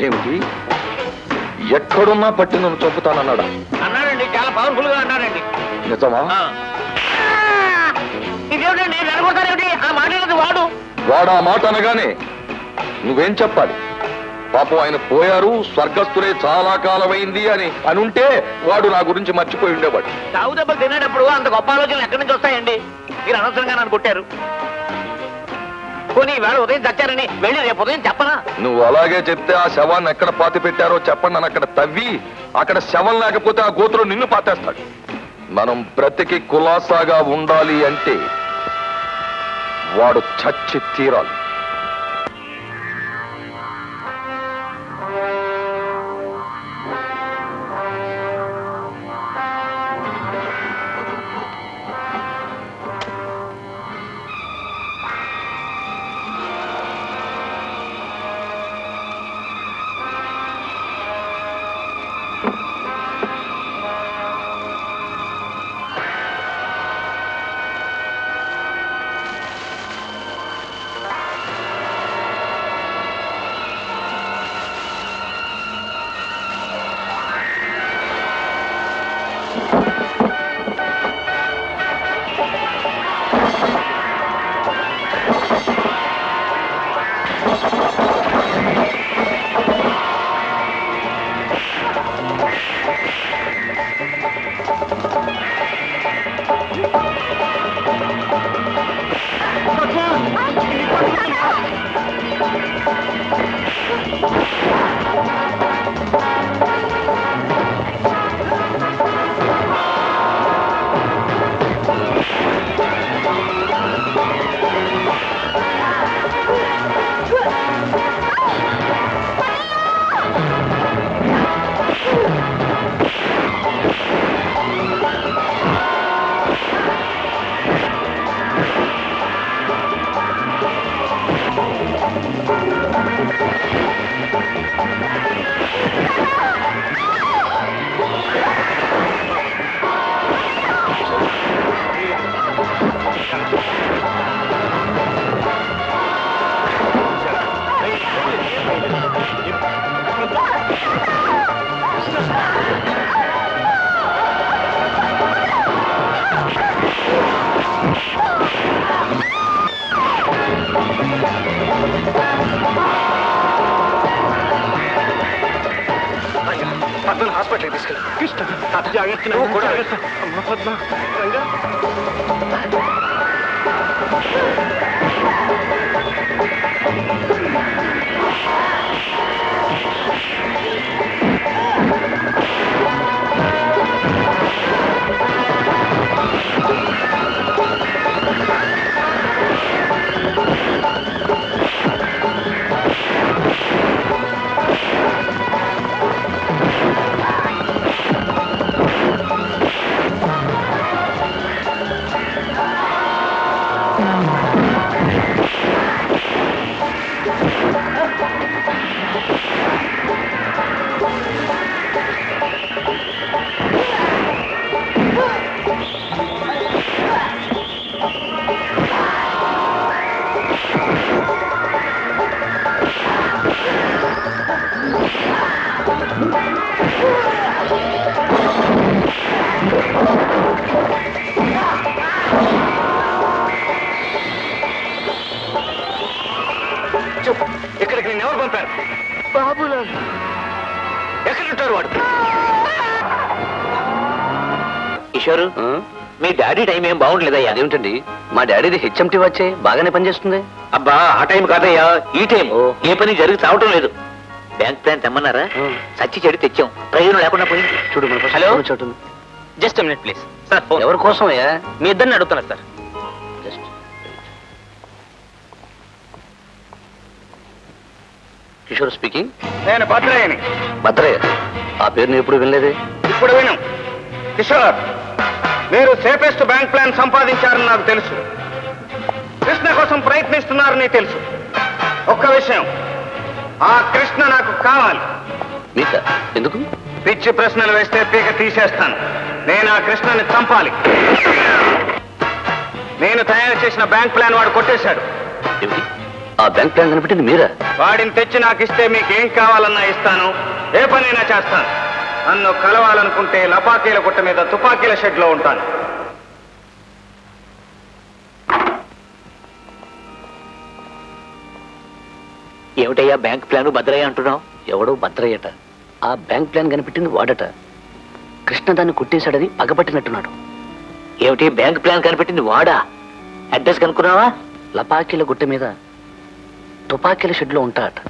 ఏమిటి ఎక్కడున్నా పట్టి నన్ను చంపుతానన్నాడా? అన్నాడండి చాలా పవర్ఫుల్గా అన్నాడండి. నిజమా? ఇదేమిటండి ఆ మాట్లాడేది వాడు. వాడు ఆ మాట అనగానే నువ్వేం చెప్పాలి? పాపం ఆయన పోయారు స్వర్గస్థులే చాలా కాలమైంది అని అనుంటే వాడు నా గురించి మర్చిపోయి ఉండేవాడు. చావు దెబ్బలు తినేటప్పుడు అంత గొప్ప ఆలోచనలు ఎక్కడి నుంచి వస్తాయండి? మీరు అనవసరంగా నన్ను కొట్టారు. పోనీ వేళ ఉదయం చచ్చారని వెళ్ళి రేపు ఉదయం చెప్పనా? నువ్వు అలాగే చెప్తే ఆ శవాన్ని ఎక్కడ పాతి పెట్టారో చెప్పండి అని అక్కడ తవ్వి అక్కడ శవం లేకపోతే ఆ గోతులో నిన్ను పాతేస్తాడు. మనం బ్రతికి కులాసాగా ఉండాలి అంటే వాడు చచ్చి తీరాలి. పద్మను హాస్పిటల్కి తీసుకెళ్ళి కృష్ణ జాగ్రత్త నువ్వు కూడా అమ్మ పద్మ రంగా చెప్పు ఇక్కడికి నేను ఎవరు పంపారు? బాబులాల్ ఎక్కడ ఉంటారు వాడు? కిషోరు మీ డాడీ టైం ఏం బాగుండలేదయ్యా. అదేమిటండి? మా డాడీది హెచ్ఎంటీ వచ్చే బాగానే పనిచేస్తుంది. అబ్బా ఆ టైం కాదయ్యా. ఈ టైం. ఏ పని జరిగి చావటం లేదు. బ్యాంక్ ప్లాన్ తెమ్మన్నారా? సచ్చి చెడి తెచ్చాం. ప్రయోజనం లేకుండా పోయింది. చూడు hello? Just minute please sir phone ఎవరి కోసం అయ్యా? మీ ఇద్దరిని అడుగుతున్నారు సార్ జస్ట్ కిషోర్ స్పీకింగ్ నేను భద్రయ్యని. భద్రయ్య? ఆ పేరుని ఎప్పుడు వినలేదే? ఇప్పుడు విను. కిషోర్ మీరు సేఫెస్ట్ బ్యాంక్ ప్లాన్ సంపాదించారని నాకు తెలుసు. కృష్ణ కోసం ప్రయత్నిస్తున్నారని తెలుసు. ఒక్క విషయం. ఆ కృష్ణ నాకు కావాలి. మీక? ఎందుకు? పిచ్చి ప్రశ్నలు వేస్తే పీక తీసేస్తాను. నేను ఆ కృష్ణని చంపాలి. నేను తయారు చేసిన బ్యాంక్ ప్లాన్ వాడు కొట్టేశాడు. ఆ బ్యాంక్ ప్లాన్ కనిపెట్టింది మీరా? వాడిని తెచ్చి నాకు ఇస్తే మీకేం కావాలన్నా ఇస్తాను. ఏ పనైనా చేస్తాను. నన్ను కలవాలనుకుంటే లపాకీల గుట్ట మీద తుపాకీల షెడ్లో ఉంటాను. ఏమిటయ్యా బ్యాంక్ ప్లాన్ భద్రయ్య అంటున్నావు? ఎవడో భద్రయ్యట. ఆ బ్యాంక్ ప్లాన్ కనిపెట్టింది వాడట. కృష్ణ దాన్ని కొట్టేశాడని పగబట్టినట్టున్నాడు. ఏమిటి బ్యాంక్ ప్లాన్ కనిపెట్టింది వాడా? అడ్రస్ కనుక్కున్నావా? లపాకీల గుట్ట మీద తుపాకీల షెడ్లో ఉంటాడట.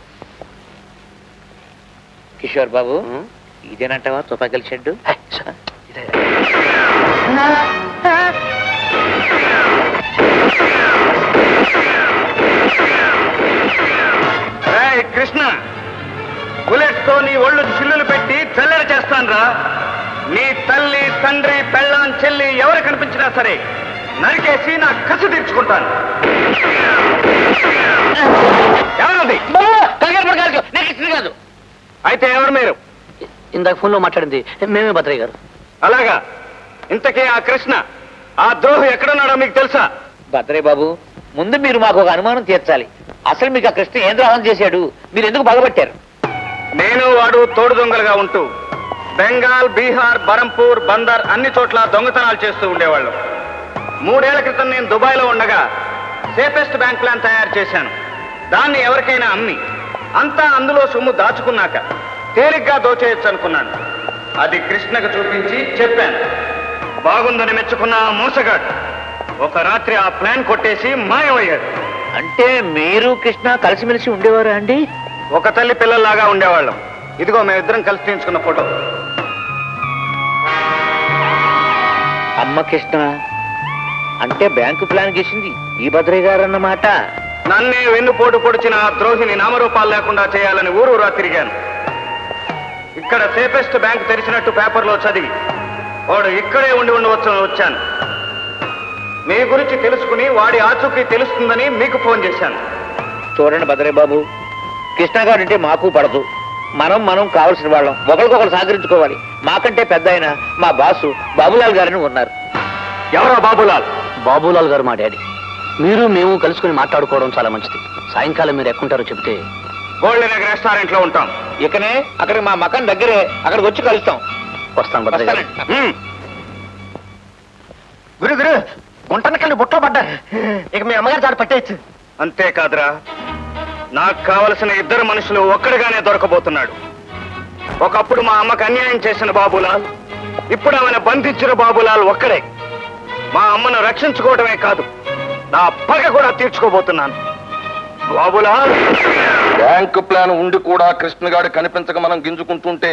కిషోర్ బాబు ఇదేనంటావా తుపాకీల షెడ్ కృష్ణ బుల్లెట్తో నీ ఒళ్ళు చిల్లులు పెట్టి చల్లెర చేస్తానురా. నీ తల్లి తండ్రి పెళ్ళాం చెల్లి ఎవరు కనిపించినా సరే నరికేసి నా కసి తీర్చుకుంటాను. ఎవరది? కాదు అయితే ఎవరు మీరు? ఇందాక ఫోన్లో మాట్లాడింది మేమే భద్రయ్య గారు. అలాగా? ఇంతకీ ఆ కృష్ణ ఆ ద్రోహి ఎక్కడున్నాడో మీకు తెలుసా? భద్రయ్య బాబు ముందు మీరు మాకు ఒక అనుమానం తీర్చాలి. అసలు మీకు ఆ కృష్ణ ఏం ద్రోహం చేశాడు? మీరు ఎందుకు పగబట్టారు నేను వాడు తోడు దొంగలుగా ఉంటూ బెంగాల్ బీహార్ బరంపూర్ బందర్ అన్ని చోట్ల దొంగతనాలు చేస్తూ ఉండేవాళ్ళం. మూడేళ్ళ క్రితం నేను దుబాయ్లో ఉండగా సేఫెస్ట్ బ్యాంక్ ప్లాన్ తయారు చేశాను. దాన్ని ఎవరికైనా అమ్మి అంతా అందులో సొమ్ము దాచుకున్నాక తేలిగ్గా దోచేయచ్చు అనుకున్నాను అది కృష్ణకు చూపించి చెప్పాను. బాగుందని మెచ్చుకున్న ఆ మోసగాడు ఒక రాత్రి ఆ ప్లాన్ కొట్టేసి మాయమయ్యాడు. అంటే మీరు కృష్ణ కలిసిమెలిసి ఉండేవారా అండి? ఒక తల్లి పిల్లల్లాగా ఉండేవాళ్ళం. ఇదిగో మేమిద్దరం కలిసి తీయించుకున్న ఫోటో. అమ్మ కృష్ణ అంటే బ్యాంకు ప్లాన్ గీసింది. ఈ భద్రయ్య గారు అన్నమాట నన్నే వెన్నుపోటు పొడిచిన ఆ ద్రోహిని నామరూపాలు లేకుండా చేయాలని ఊరూరా తిరిగాను. ఇక్కడ సేఫెస్ట్ బ్యాంక్ తెరిచినట్టు పేపర్లో చదివి వాడు ఇక్కడే ఉండి ఉండవచ్చని వచ్చాను. మీ గురించి తెలుసుకుని వాడి ఆచూకీ తెలుస్తుందని మీకు ఫోన్ చేశాను. చూడండి భద్రయ్య బాబు కృష్ణ గారు అంటే మాకు పడదు. మనం మనం కావలసిన వాళ్ళం. ఒకరికొకరు సహకరించుకోవాలి. మాకంటే పెద్ద ఆయన మా బాసు బాబులాల్ గారని ఉన్నారు. ఎవరో బాబులాల్? బాబులాల్ గారు మా డాడీ. మీరు మేము కలుసుకుని మాట్లాడుకోవడం చాలా మంచిది. సాయంకాలం మీరు ఎక్కుంటారో చెప్తే గోల్డ్ నగర్ రెస్టారెంట్లో ఉంటాం. ఇకనే అక్కడికి మా మకం దగ్గరే అక్కడికి వచ్చి కలుస్తాం. భద్రయ్య గారు. గురు గుంటనకల్ని బుట్టలో పడ్డా ఇక మీ అమ్మగారు చాటు పట్టేయచ్చు. అంతేకాదురా. నాకు కావలసిన ఇద్దరు మనుషులు ఒక్కడిగానే దొరకబోతున్నాడు. ఒకప్పుడు మా అమ్మకు అన్యాయం చేసిన బాబులాల్ ఇప్పుడు ఆమెను బంధించిన బాబులాల్ ఒక్కడే. మా అమ్మను రక్షించుకోవడమే కాదు నా పగ కూడా తీర్చుకోబోతున్నాను. బాబులాల్! బ్యాంకు ప్లాన్ ఉండి కూడా కృష్ణగాడు కనిపించక మనం గింజుకుంటుంటే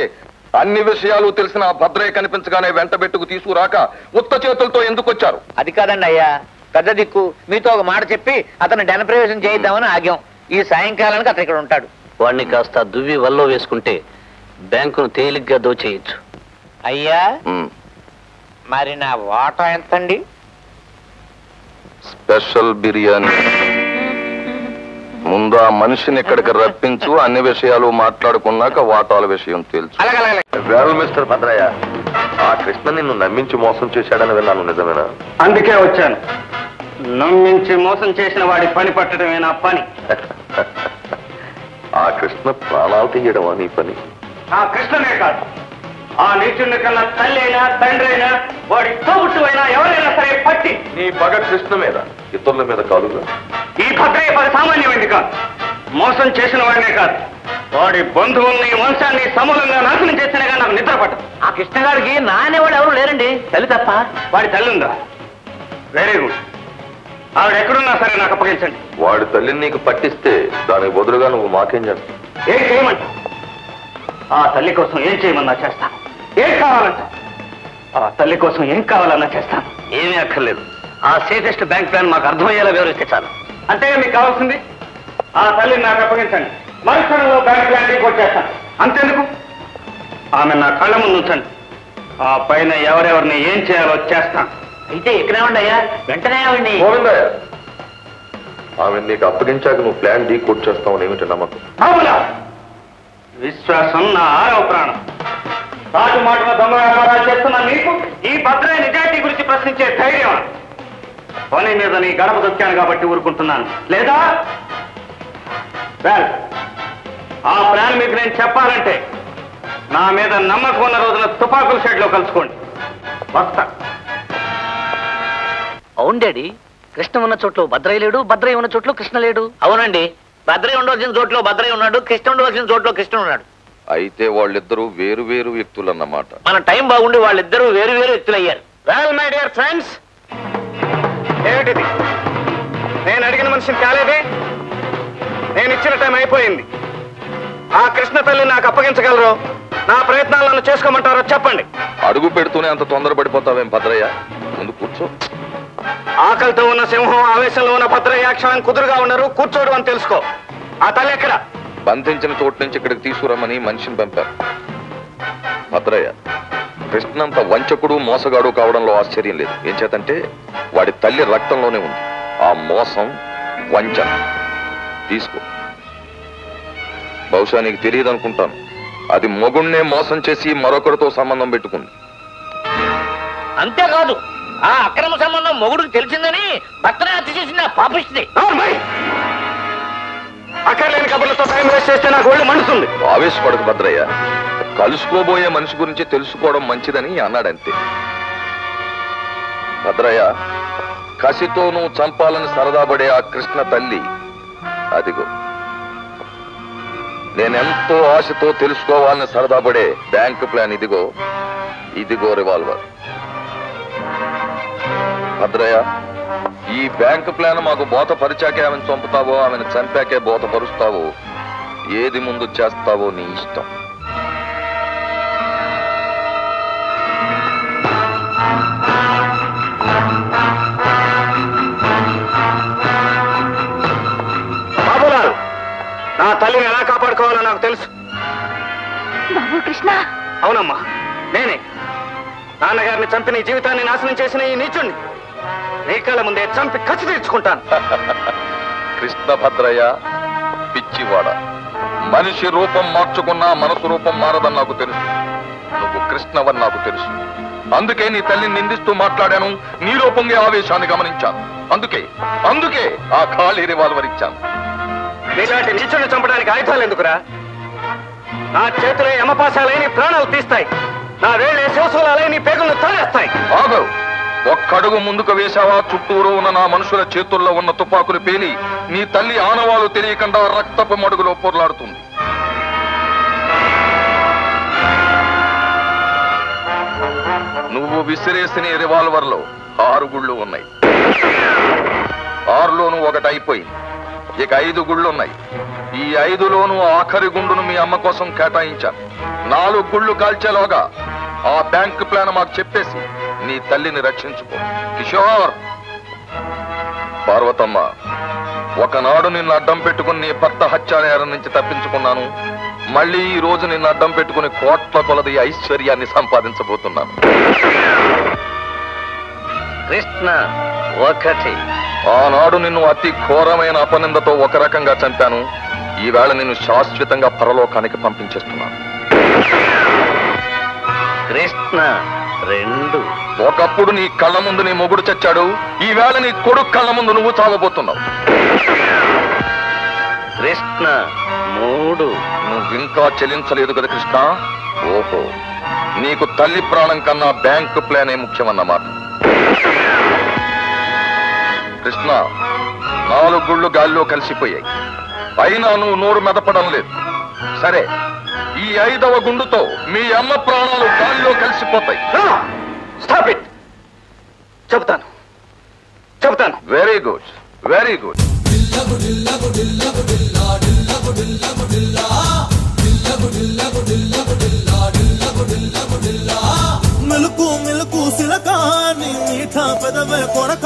అన్ని విషయాలు తెలిసిన ఆ భద్రయ్య కనిపించగానే వెంటబెట్టుకు తీసుకురాక ఉత్త చేతులతో ఎందుకు వచ్చారు? అది కాదండి అయ్యా పెద్ద దిక్కు. మీతో ఒక మాట చెప్పి అతను డెన ప్రవేశం చేయిద్దామని ఆగాం. ఈ సాయంకాలానికి అతను ఇక్కడ ఉంటాడు. వాడిని కాస్త దువ్వి వల్లో వేసుకుంటే బ్యాంకును తేలిగ్గా దోచేయచ్చు. అయ్యా మరి నా వాటా ఎంతండి? స్పెషల్ బిర్యానీ. ముందు ఆ మనిషిని ఇక్కడికి రప్పించు అన్ని విషయాలు మాట్లాడుకున్నాక వాటాల విషయం తెలుసు వెల్ మిస్టర్ భద్రయ్య ఆ కృష్ణ నిన్ను నమ్మించి మోసం చేశాడని విన్నాను నిజమేనా? అందుకే వచ్చాను. నమ్మించి మోసం చేసిన వాడి పని పట్టడమే నా పని. ఆ కృష్ణ ప్రాణాలు తీయడమా నీ పని? ఆ కృష్ణనే కాదు. ఆ నీచుని కన్నా తల్లి అయినా తండ్రి అయినా వాడి తోబుట్టు అయినా ఎవరైనా సరే పట్టి నీ పగ కృష్ణ మీద ఇతరుల మీద కాదుగా? ఈ భద్రయ్య పది సామాన్యమైంది కాదు. మోసం చేసిన వాడినే కాదు. వాడి బంధువుల్ని వంశాన్ని సమూలంగా నాశనం చేసినా కానీ నాకు నిద్ర పట్టదు. ఆ కృష్ణగాడికి నానేవాడు ఎవరు లేరండి? తల్లి తప్ప? వాడి తల్లి ఉందా? వెరీ గుడ్ ఆవిడ ఎక్కడున్నా సరే నాకు అప్పగించండి. వాడి తల్లిని నీకు పట్టిస్తే దానికి బదులుగా నువ్వు మాకేం చేస్తావు? ఏం చేయమంట ఆ తల్లి కోసం ఏం చేయమన్నా చేస్తాను ఏం కావాలంట? ఆ తల్లి కోసం ఏం కావాలన్నా చేస్తాను ఏమీ అక్కర్లేదు. ఆ సేఫెస్ట్ బ్యాంక్ ప్లాన్ మాకు అర్థమయ్యేలా వివరిస్తే చాలు. అంతే మీకు కావాల్సింది? ఆ తల్లిని నాకు అప్పగించండి. మరుక్షణంలో బ్యాంక్ ప్లాన్ వచ్చేస్తాను అంతేందుకు? ఆమె నా కళ్ళ ముందు ఉంచండి. ఆ పైన ఎవరెవరిని ఏం చేయాలో చేస్తాను అయితే ఇక్కడే ఉండయ్యా వెంటనే గోవిందయ్య ఆమె నీకు అప్పగించాక నువ్వు ప్లాన్ డీ కోట్ చేస్తావు ఏమిటి నమ్మకం విశ్వాసం నా ఆరవ ప్రాణం. రాజు మాటల దొంగ వ్యాపారాలు చేస్తున్న నీకు ఈ భద్రయ్య నిజాయితీ గురించి ప్రశ్నించే ధైర్యం. పని మీద నీ గడప దొక్కాను కాబట్టి ఊరుకుంటున్నాను. లేదా? వెల్ ఆ ప్లాన్ మీకు నేను చెప్పాలంటే నా మీద నమ్మకం ఉన్న రోజున తుపాకుల షెడ్లో కలుసుకోండి. వస్తా. అవును డాడీ. కృష్ణ ఉన్న చోట్ల భద్రయ్య లేడు భద్రయ్య ఉన్న చోట్ల కృష్ణ లేడు. అవునండి. భద్రయ్య ఉండవలసిన చోట్లో భద్రయ్య ఉన్నాడు కృష్ణ ఉండవలసిన చోట్లో కృష్ణ ఉన్నాడు. అయితే వాళ్ళిద్దరూ వేరు వేరు వ్యక్తులన్నమాట. మన టైం బాగుండి వాళ్ళిద్దరూ వేరు వేరు వ్యక్తులయ్యారు. వెల్ మై డియర్ ఫ్రెండ్స్ ఏమిటిది? నేను అడిగిన మనిషిని కాలేదే? నేను ఇచ్చిన టైం అయిపోయింది. ఆ కృష్ణ తల్లి నాకు అప్పగించగలరు నా ప్రయత్నాలు నన్ను చేసుకోమంటారో చెప్పండి. అడుగు పెడుతూనే అంత తొందరపడిపోతావేం భద్రయ్య? ముందు కూర్చో. ఆకలితో ఉన్న సింహం ఆవేశంలో ఉన్న భద్రయ్య క్షణం కుదురుగా ఉన్నారు కూర్చోడు అని తెలుసుకో. ఆ తల్లి ఎక్కడ? బంధించిన చోటు నుంచి ఇక్కడికి తీసుకురమ్మని మనిషిని పంపారు. భద్రయ్య కృష్ణంత వంచకుడు మోసగాడు కావడంలో ఆశ్చర్యం లేదు. ఏం చేతంటే వాడి తల్లి రక్తంలోనే ఉంది. ఆ మోసం వంచన తీసుకో. బహుశా నీకు తెలియదు అనుకుంటాను అది మొగుణ్ణే మోసం చేసి మరొకరితో సంబంధం పెట్టుకుంది. అంతేకాదు ఆ అక్రమ సంబంధం మొగుడికి తెలిసిందని భర్తనే హత్య చేసిన పాపిస్తుంది నార్మల్. అక్కర్లేని కబుర్లతో టైం వేస్ట్ చేస్తే నాకు ఒళ్ళు మండుతుంది. ఆవేశపడకు భద్రయ్య. కలుసుకోబోయే మనిషి గురించి తెలుసుకోవడం మంచిదని అన్నాడంతే. భద్రయ్య కసితో నువ్వు చంపాలని సరదాపడే ఆ కృష్ణ తల్లి అదిగో. నేనెంతో ఆశతో తెలుసుకోవాలని సరదాపడే బ్యాంక్ ప్లాన్ ఇదిగో. ఇదిగో రివాల్వర్. భద్రయ్య ఈ బ్యాంక్ ప్లాన్ మాకు బోధపరిచాకే ఆమెను చంపుతావో ఆమెను చంపాకే బోధపరుస్తావో ఏది ముందు చేస్తావో నీ ఇష్టం. బాబులాల్ నా తల్లిని ఎలా కాపాడుకోవాలో నాకు తెలుసు. బాబు కృష్ణ. అవునమ్మా నేనే. నాన్నగారిని చంపి నీ జీవితాన్ని నాశనం చేసిన ఈ నీచుణ్ణి. నీ కళ్ళ ముందే చంపి ఖర్చు తీర్చుకుంటాను. కృష్ణ భద్రయ్య పిచ్చివాడ. మనిషి రూపం మార్చుకున్నా మనసు రూపం మారదని నాకు తెలుసు. నువ్వు కృష్ణవని నాకు తెలుసు. అందుకే నీ తల్లిని నిందిస్తూ మాట్లాడాను. నీలో పొంగే ఆవేశాన్ని గమనించాను. అందుకే అందుకే ఆ ఖాళీ రివాల్వర్ ఇచ్చాను. నీలాంటి నీచుని చంపడానికి ఆయుధాలు ఎందుకురా? నా చేతులే యమపాశాలై నీ ప్రాణాలు తీస్తాయి. నా వేళ్ళే శివశూలాలై నీ పేగులను తోలేస్తాయి. ఆగు ఒక్కడుగు ముందుకు వేశావా? చుట్టూరు ఉన్న నా మనుషుల చేతుల్లో ఉన్న తుపాకులు పేలి నీ తల్లి ఆనవాలు తెలియకుండా రక్తపు మడుగులో పొర్లాడుతుంది. నువ్వు విసిరేసిన రివాల్వర్లో ఆరు గుళ్ళు ఉన్నాయి. ఆరులోనూ ఒకటి అయిపోయింది ఇక ఐదు గుళ్ళు ఉన్నాయి ఈ ఐదులోనూ ఆఖరి గుండును మీ అమ్మ కోసం కేటాయించాను. నాలుగు గుళ్ళు కాల్చేలోగా ఆ బ్యాంక్ ప్లాన్ మాకు చెప్పేసి నీ తల్లిని రక్షించుకో. కిషోర్! పార్వతమ్మ ఒకనాడు నిన్ను అడ్డం పెట్టుకుని నీ భర్త హత్య నేరం నుంచి తప్పించుకున్నాను. మళ్ళీ ఈ రోజు నిన్ను అడ్డం పెట్టుకుని కోట్ల కొలది ఐశ్వర్యాన్ని సంపాదించబోతున్నాను. కృష్ణ ఒకటి. ఆనాడు నిన్ను అతి ఘోరమైన అపనిందతో ఒక రకంగా చంపాను. ఈవేళ నిన్ను శాశ్వతంగా పరలోకానికి పంపించేస్తున్నాను. కృష్ణ రెండు. ఒకప్పుడు నీ కళ్ళ ముందు నీ మొగుడు చచ్చాడు ఈవేళ నీ కొడుకు కళ్ళ ముందు నువ్వు చావబోతున్నావు. కృష్ణ మూడు. నువ్వింకా చెల్లించలేదు కదా కృష్ణ? ఓహో. నీకు తల్లి ప్రాణం కన్నా బ్యాంక్ ప్లానే ముఖ్యమన్నమాట. కృష్ణ నాలుగు గుళ్ళు గాల్లో కలిసిపోయాయి. అయినా నువ్వు నోరు మెదపడం లేదు. సరే ఈ ఐదవ గుండుతో మీ అమ్మ ప్రాణాలు గాల్లో కలిసిపోతాయి. స్టాప్ ఇట్ చెబుతాను. చెబుతాను. వెరీ గుడ్ వెరీ గుడ్ మెలకు మెలకు సిలక నీ మీఠా పెదవే కొడక